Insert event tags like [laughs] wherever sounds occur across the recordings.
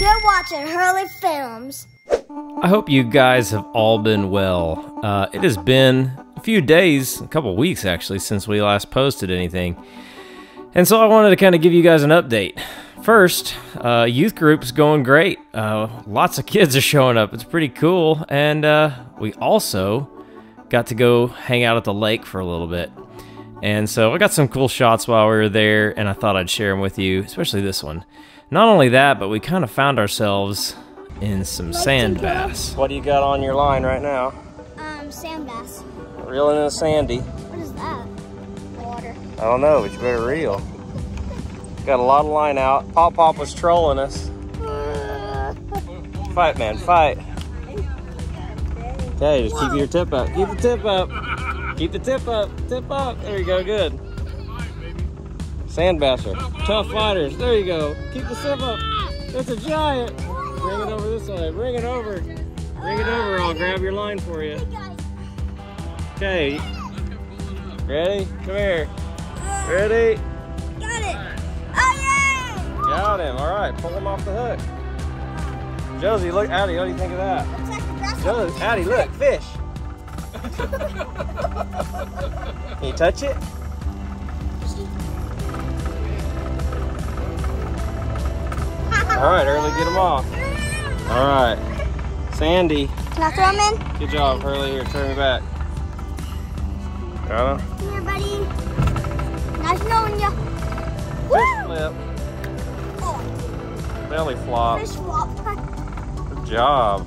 You're watching Hurley Films. I hope you guys have all been well. Uh, it has been a few days, a couple weeks actually, since we last posted anything. And so I wanted to kind of give you guys an update. First, uh, youth group's going great. Uh, lots of kids are showing up. It's pretty cool. And uh, we also got to go hang out at the lake for a little bit. And so I got some cool shots while we were there, and I thought I'd share them with you, especially this one. Not only that, but we kind of found ourselves in some sand bass. What do you got on your line right now? Um, sand bass. Reeling in a sandy. What is that? Water. I don't know, but you better reel. Got a lot of line out. Pop Pop was trolling us. [laughs] Fight, man, fight. Okay, just keep your tip up. Keep the tip up. Keep the tip up. Tip up. There you go, good. Sandbasser. Tough fighters. There you go. Keep the tip up. That's a giant. Bring it over this way. Bring it over. Bring it over. I'll grab your line for you. Okay. Ready? Come here. Ready? Got it. Oh, yeah! Got him. All right. Pull him off the hook. Josie, look. Addie, what do you think of that? Like. Josie, Addie, look. Fish. [laughs] Can you touch it? All right, Hurley, get them off. All right. Sandy, Can I throw him in? good job, Hurley. Here, turn me back. Got him. Come here, buddy. Nice knowing you. Fish flip. Oh, Belly flop. fish flop. Good job.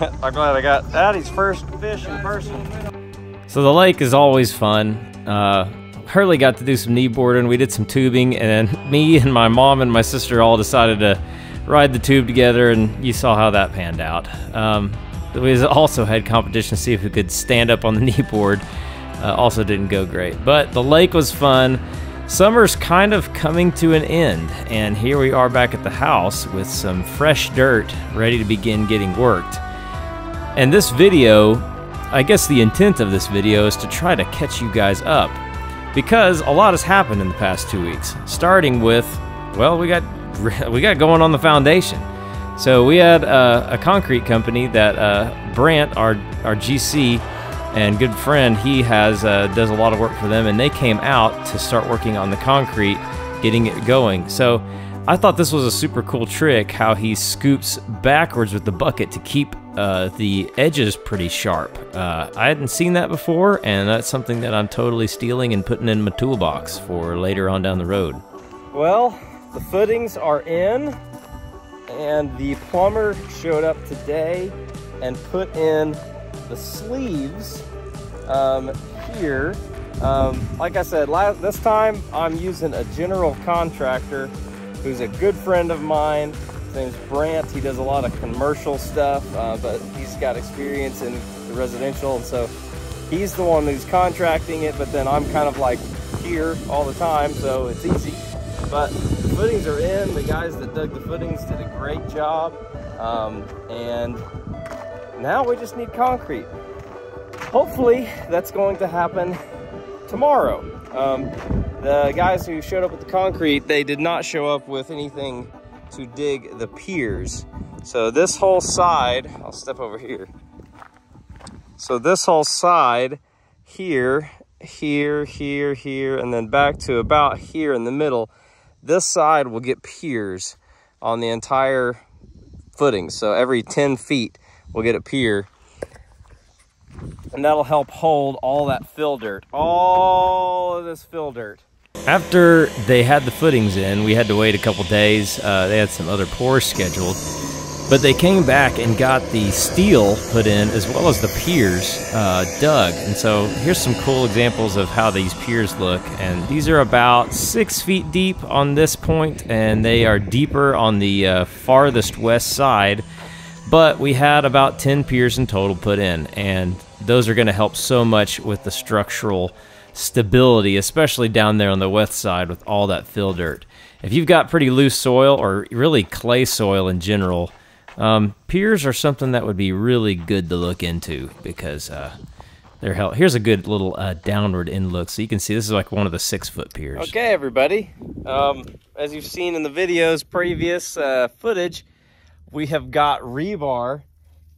[laughs] I'm glad I got Daddy's first fish in person. So the lake is always fun. Uh, Hurley got to do some kneeboarding. We did some tubing, and then [laughs] me and my mom and my sister all decided to ride the tube together, and you saw how that panned out. Um, we also had competition to see if we could stand up on the [laughs] kneeboard. Uh, also didn't go great, but the lake was fun. Summer's kind of coming to an end, and here we are back at the house with some fresh dirt ready to begin getting worked. And this video, I guess the intent of this video is to try to catch you guys up. Because a lot has happened in the past two weeks. Starting with, well, we got [laughs] we got going on the foundation. So we had uh, a concrete company that uh, Brant, our our GC and good friend, he has uh, does a lot of work for them, and they came out to start working on the concrete, getting it going. So I thought this was a super cool trick how he scoops backwards with the bucket to keep uh, the edges pretty sharp. Uh, I hadn't seen that before, and that's something that I'm totally stealing and putting in my toolbox for later on down the road. Well, the footings are in, and the plumber showed up today and put in the sleeves um, here. Um, like I said, last, this time I'm using a general contractor who's a good friend of mine. His name's Brant. He does a lot of commercial stuff, uh, but he's got experience in the residential, and so he's the one who's contracting it, but then I'm kind of like here all the time, so it's easy. But the footings are in. The guys that dug the footings did a great job. Um, and now we just need concrete. Hopefully that's going to happen tomorrow. Um, the guys who showed up with the concrete, they did not show up with anything to dig the piers. So this whole side, I'll step over here. So this whole side here, here, here, here, and then back to about here in the middle, this side will get piers on the entire footing. So every 10 feet, we'll get a pier. And that'll help hold all that fill dirt, all of this fill dirt. After they had the footings in, we had to wait a couple days. Uh, they had some other pours scheduled. But they came back and got the steel put in as well as the piers uh, dug. And so here's some cool examples of how these piers look. And these are about six feet deep on this point, and they are deeper on the uh, farthest west side. But we had about 10 piers in total put in, and those are going to help so much with the structural stability, especially down there on the west side with all that fill dirt. If you've got pretty loose soil or really clay soil in general, um, piers are something that would be really good to look into because uh, they're. Here's a good little uh, downward in look, so you can see this is like one of the six foot piers. Okay, everybody. Um, as you've seen in the videos previous uh, footage, we have got rebar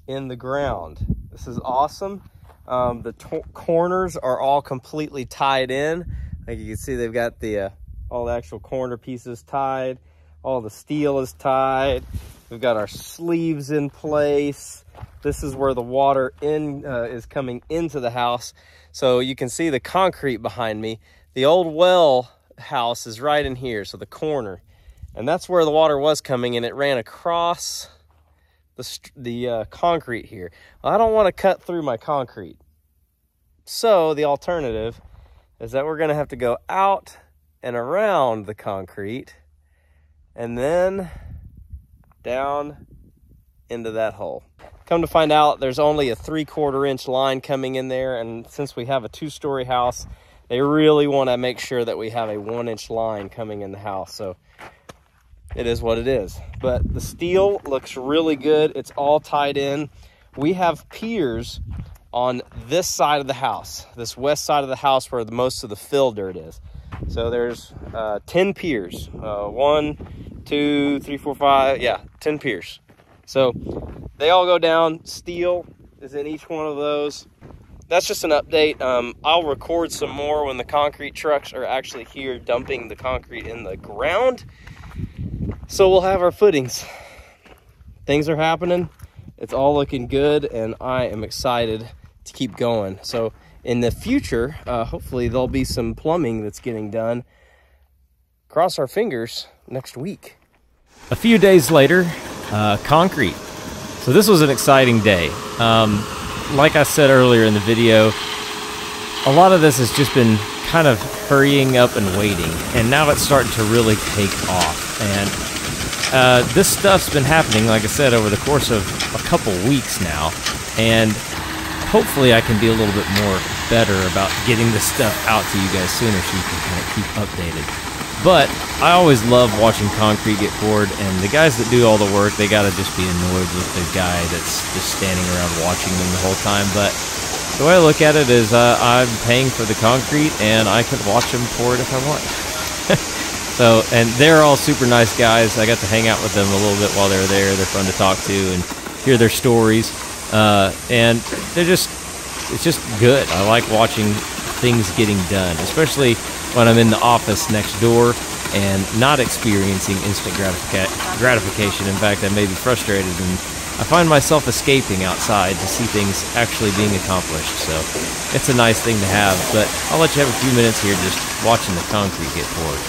in the ground. This is awesome. Um, the corners are all completely tied in. Like you can see, they've got the uh, all the actual corner pieces tied. All the steel is tied. We've got our sleeves in place. This is where the water in uh, is coming into the house. So you can see the concrete behind me. The old well house is right in here, so the corner. And that's where the water was coming and it ran across the, the uh, concrete here. I don't want to cut through my concrete. So the alternative is that we're going to have to go out and around the concrete and then down into that hole. Come to find out, there's only a three quarter inch line coming in there. And since we have a two story house, they really want to make sure that we have a one inch line coming in the house. So it is what it is. But the steel looks really good. It's all tied in. We have piers on this side of the house, this west side of the house where the most of the fill dirt is. So there's uh, 10 piers. Uh, one, two, three, four, five. Yeah, 10 piers. So they all go down. Steel is in each one of those. That's just an update. Um, I'll record some more when the concrete trucks are actually here dumping the concrete in the ground. So we'll have our footings. Things are happening. It's all looking good, and I am excited to keep going. So in the future, uh, hopefully there'll be some plumbing that's getting done. Cross our fingers next week. A few days later, uh, concrete. So this was an exciting day. Um, like I said earlier in the video, a lot of this has just been kind of hurrying up and waiting, and now it's starting to really take off. And uh, this stuff's been happening, like I said, over the course of a couple weeks now, and hopefully I can be a little bit more better about getting this stuff out to you guys sooner so you can kind of keep updated. But I always love watching concrete get poured, and the guys that do all the work, they gotta just be annoyed with the guy that's just standing around watching them the whole time. But the way I look at it is uh, I'm paying for the concrete, and I can watch them pour it if I want. [laughs] so, and they're all super nice guys. I got to hang out with them a little bit while they were there. They're fun to talk to and hear their stories. Uh, and they're just, it's just good. I like watching things getting done, especially when I'm in the office next door and not experiencing instant gratifica gratification. In fact, I may be frustrated and I find myself escaping outside to see things actually being accomplished. So it's a nice thing to have, but I'll let you have a few minutes here just watching the concrete get poured.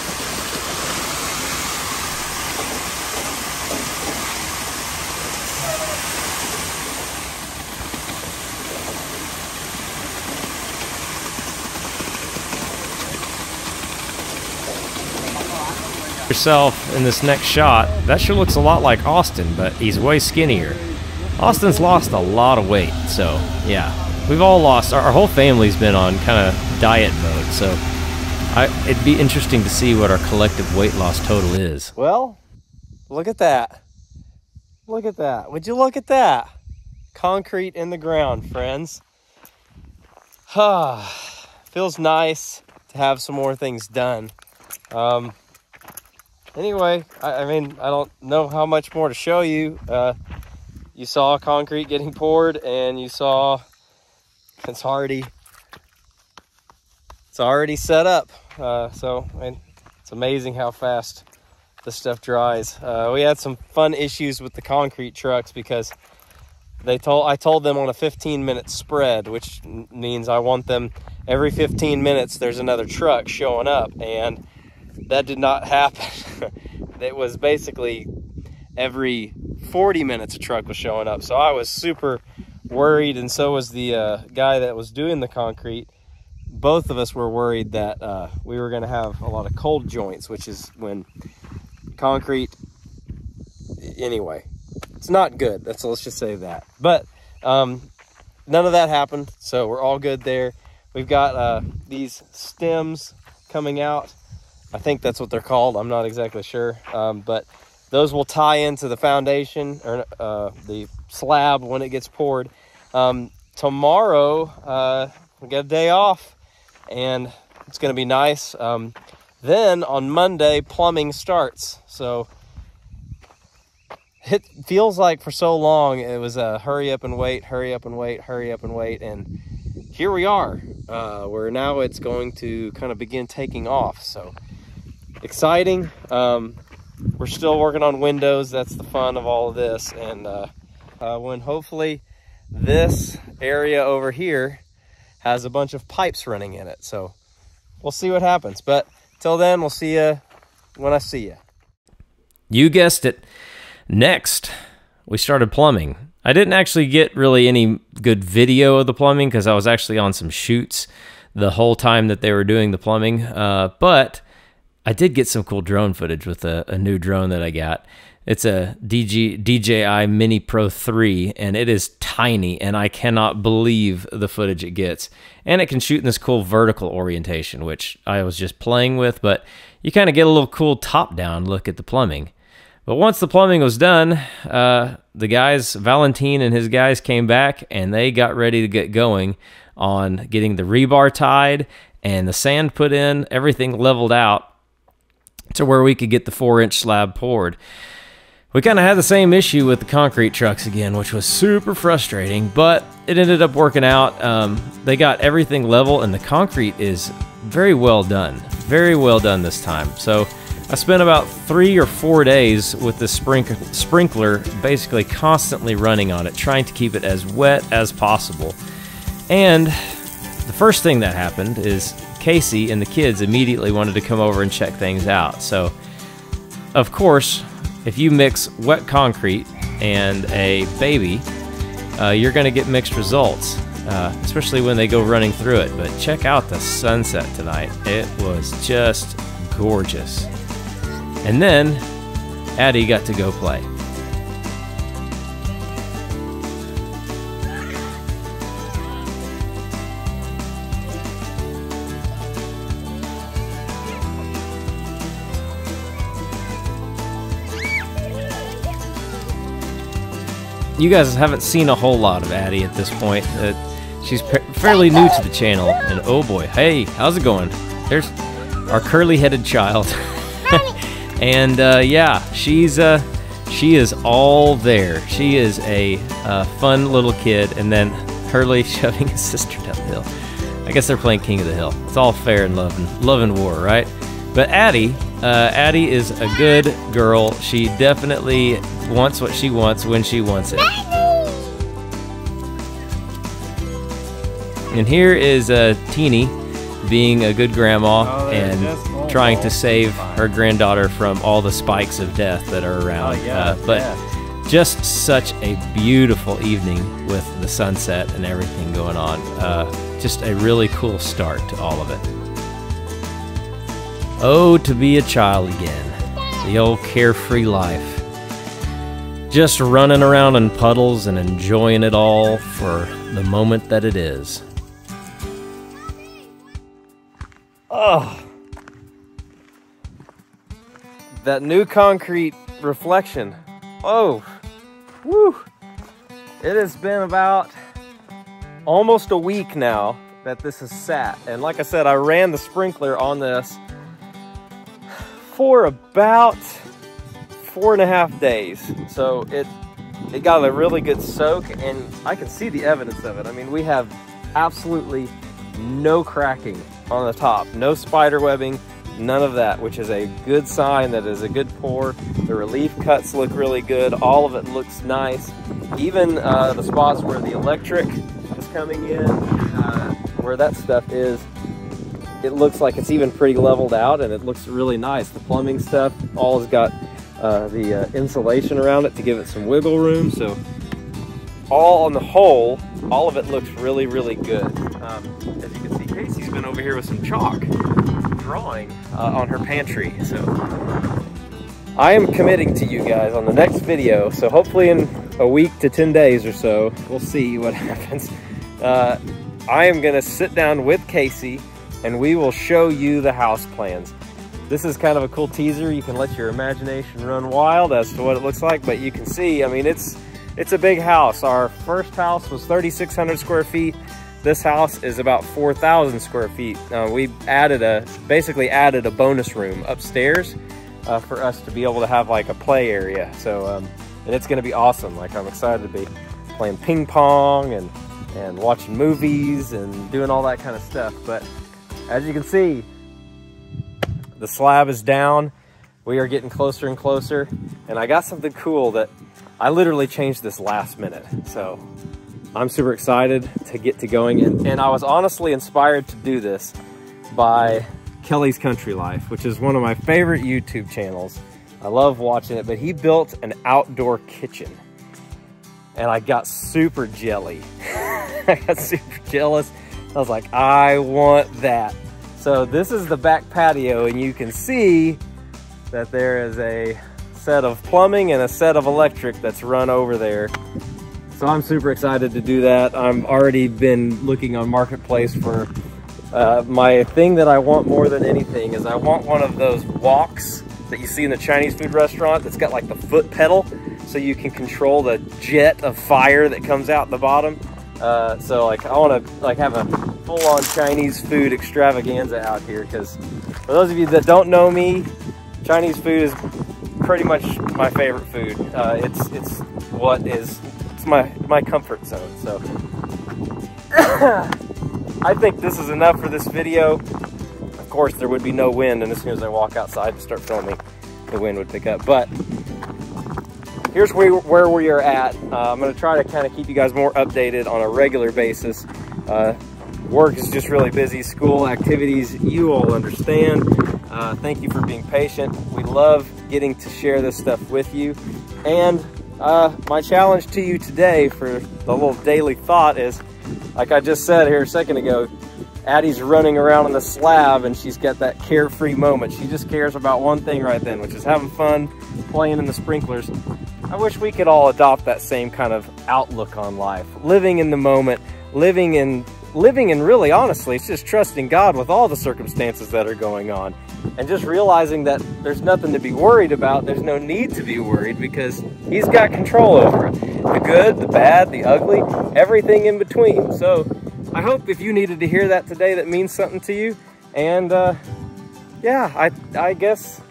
Yourself in this next shot, that sure looks a lot like Austin, but he's way skinnier. Austin's lost a lot of weight, so yeah. We've all lost, our, our whole family's been on kind of diet mode, so I, it'd be interesting to see what our collective weight loss total is. Well, look at that. Look at that. Would you look at that? Concrete in the ground, friends. [sighs] Feels nice to have some more things done. Um, anyway, I, I, mean, I don't know how much more to show you. Uh, you saw concrete getting poured and you saw it's already it's already set up. Uh, so, and it's amazing how fast the stuff dries. Uh, we had some fun issues with the concrete trucks because they told I told them on a 15 minute spread, which means I want them every 15 minutes. There's another truck showing up, and that did not happen. [laughs] it was basically every 40 minutes a truck was showing up. So I was super worried, and so was the uh, guy that was doing the concrete. Both of us were worried that uh, we were going to have a lot of cold joints, which is when concrete. Anyway, it's not good. That's let's just say that. But um, none of that happened, so we're all good there. We've got uh, these stems coming out I think that's what they're called. I'm not exactly sure. Um, but those will tie into the foundation or uh, the slab when it gets poured. Um, tomorrow uh, we get a day off and it's going to be nice. Um, then on Monday, plumbing starts. So it feels like for so long it was a hurry up and wait, hurry up and wait, hurry up and wait. And here we are, uh, where now it's going to kind of begin taking off. So exciting. Um, we're still working on windows. That's the fun of all of this. And uh, uh, when hopefully this area over here has a bunch of pipes running in it. So we'll see what happens. But till then, we'll see you when I see you. You guessed it. Next, we started plumbing. I didn't actually get really any good video of the plumbing because I was actually on some shoots the whole time that they were doing the plumbing. Uh, but I did get some cool drone footage with a, a new drone that I got. It's a DG, DJI Mini Pro 3, and it is tiny, and I cannot believe the footage it gets. And it can shoot in this cool vertical orientation, which I was just playing with, but you kind of get a little cool top-down look at the plumbing. But once the plumbing was done, uh, the guys, Valentine and his guys came back and they got ready to get going on getting the rebar tied and the sand put in, everything leveled out to where we could get the four inch slab poured. We kind of had the same issue with the concrete trucks again, which was super frustrating, but it ended up working out. Um, they got everything level, and the concrete is very well done. Very well done this time. So I spent about three or four days with the sprink- sprinkler basically constantly running on it, trying to keep it as wet as possible. And the first thing that happened is Casey and the kids immediately wanted to come over and check things out. So, of course, if you mix wet concrete and a baby, uh, you're going to get mixed results, uh, especially when they go running through it. But check out the sunset tonight. It was just gorgeous. And then Addie got to go play. You guys haven't seen a whole lot of Addie at this point. Uh, she's fairly new to the channel, and oh boy, hey, how's it going? There's our curly-headed child. [laughs] And uh, yeah, she's uh, she is all there. She is a fun little kid, and then Hurley [laughs] shoving his sister down the hill. I guess they're playing King of the Hill. It's all fair in love and love and war, right? But Addie, uh, Addie is a good girl. She definitely wants what she wants when she wants it. And here is uh, Teeny being a good grandma oh, and trying to save her granddaughter from all the spikes of death that are around. Oh, yeah, uh, but yeah. just such a beautiful evening with the sunset and everything going on. Uh, just a really cool start to all of it. Oh, to be a child again. The old carefree life. Just running around in puddles and enjoying it all for the moment that it is. Oh. That new concrete reflection. Oh. Woo. It has been about almost a week now that this has sat. And like I said, I ran the sprinkler on this for about four and a half days. So it it got a really good soak and I can see the evidence of it. I mean, we have absolutely no cracking on the top, no spider webbing, none of that, which is a good sign that is a good pour. The relief cuts look really good. All of it looks nice. Even uh, the spots where the electric is coming in, uh, where that stuff is, it looks like it's even pretty leveled out and it looks really nice. The plumbing stuff all has got uh, the uh, insulation around it to give it some wiggle room. So all on the whole, all of it looks really, really good. Um, as you can see, Casey's been over here with some chalk drawing uh, on her pantry. So I am committing to you guys on the next video. So hopefully in a week to 10 days or so, we'll see what [laughs] happens. Uh, I am gonna sit down with Casey and we will show you the house plans. This is kind of a cool teaser. You can let your imagination run wild as to what it looks like, but you can see, I mean, it's it's a big house. Our first house was 3,600 square feet. This house is about 4,000 square feet. Uh, we added a, basically added a bonus room upstairs uh, for us to be able to have like a play area. So, um, and it's gonna be awesome. Like I'm excited to be playing ping pong and, and watching movies and doing all that kind of stuff. But as you can see, the slab is down. We are getting closer and closer. And I got something cool that I literally changed this last minute. So I'm super excited to get to going. And, and I was honestly inspired to do this by Kelly's Country Life, which is one of my favorite YouTube channels. I love watching it, but he built an outdoor kitchen and I got super jelly. [laughs] I got super jealous. I was like, I want that. So this is the back patio and you can see that there is a set of plumbing and a set of electric that's run over there. So I'm super excited to do that. I've already been looking on Marketplace for uh, my thing that I want more than anything is I want one of those woks that you see in the Chinese food restaurant that's got like the foot pedal so you can control the jet of fire that comes out the bottom. Uh, so like I want to like have a full-on Chinese food extravaganza out here because for those of you that don't know me, Chinese food is pretty much my favorite food. Uh, it's it's what is it's my my comfort zone. So [coughs] I think this is enough for this video. Of course, there would be no wind, and as soon as I walk outside to start filming, the wind would pick up. But here's where, where we are at. Uh, I'm to try to kind of keep you guys more updated on a regular basis. Uh, work is just really busy, school activities, you all understand. Uh, thank you for being patient. We love getting to share this stuff with you. And uh, my challenge to you today for the little daily thought is like I just said here a second ago, Addie's running around on the slab and she's got that carefree moment. She just cares about one thing right then, which is having fun, playing in the sprinklers. I wish we could all adopt that same kind of outlook on life. Living in the moment, living in living in really honestly, it's just trusting God with all the circumstances that are going on. And just realizing that there's nothing to be worried about. There's no need to be worried because he's got control over it. The good, the bad, the ugly, everything in between. So I hope if you needed to hear that today, that means something to you. And uh, yeah, I, I guess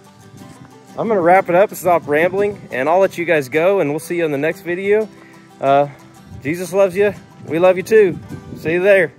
I'm gonna wrap it up and stop rambling and I'll let you guys go and we'll see you in the next video. Uh, Jesus loves you. We love you too. See you there.